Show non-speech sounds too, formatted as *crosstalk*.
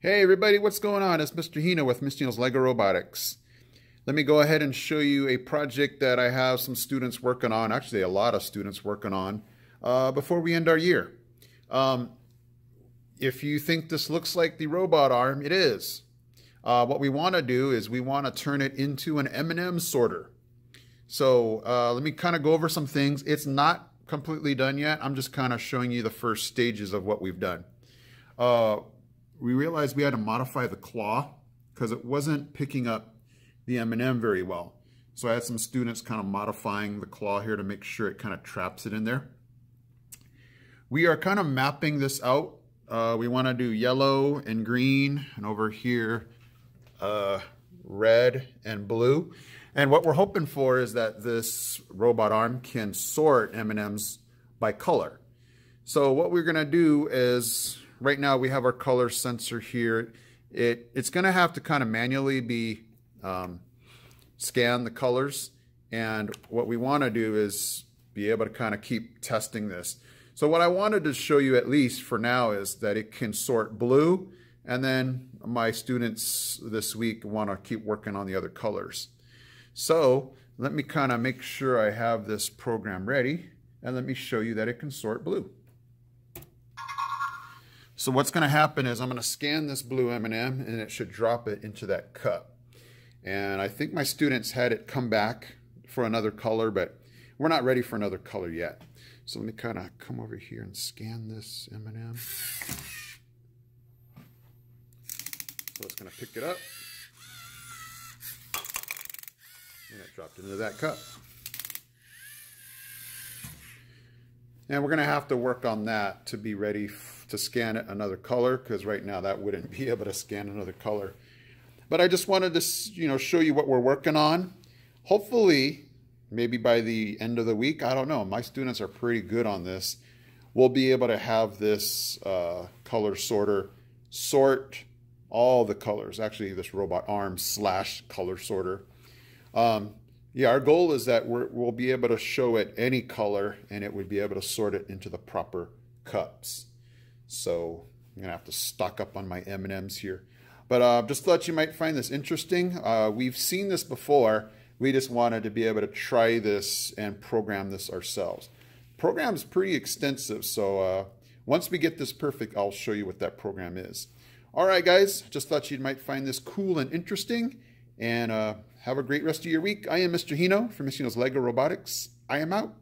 Hey everybody, what's going on? It's Mr. Hino with Mr. Hino's LEGO Robotics. Let me go ahead and show you a project that I have some students working on, actually a lot of students working on, uh, before we end our year. Um, if you think this looks like the robot arm, it is. Uh, what we want to do is we want to turn it into an M&M sorter. So uh, let me kind of go over some things. It's not completely done yet. I'm just kind of showing you the first stages of what we've done. We realized we had to modify the claw because it wasn't picking up the M&M very well. So I had some students kind of modifying the claw here to make sure it kind of traps it in there. We are kind of mapping this out. Uh, we want to do yellow and green and over here uh, red and blue. And what we're hoping for is that this robot arm can sort M&Ms by color. So what we're to do is right now we have our color sensor here. It, it's to have to kind of manually be um, scan the colors. And what we want to do is be able to kind of keep testing this. So what I wanted to show you at least for now is that it can sort blue and then my students this week want to keep working on the other colors. So let me kind of make sure I have this program ready and let me show you that it can sort blue. So what's going to happen is I'm going to scan this blue M&M and it should drop it into that cup. And I think my students had it come back for another color, but we're not ready for another color yet. So let me kind of come over here and scan this M&M. So it's going to pick it up. And it dropped into that cup. And we're going to have to work on that to be ready to scan it another color because right now that wouldn't be *laughs* able to scan another color. But I just wanted to you know show you what we're working on. Hopefully, maybe by the end of the week, I don't know. My students are pretty good on this. We'll be able to have this uh, color sorter sort all the colors. Actually, this robot arm slash color sorter. Um, yeah, our goal is that we will be able to show it any color and it would be able to sort it into the proper cups. So I'm gonna have to stock up on my M&Ms here. But uh, just thought you might find this interesting. Uh, we've seen this before. We just wanted to be able to try this and program this ourselves. Program is pretty extensive, so uh, once we get this perfect, I'll show you what that program is. All right, guys, just thought you might find this cool and interesting. And uh, have a great rest of your week. I am Mr. Hino from Mr. Hino's LEGO Robotics. I am out.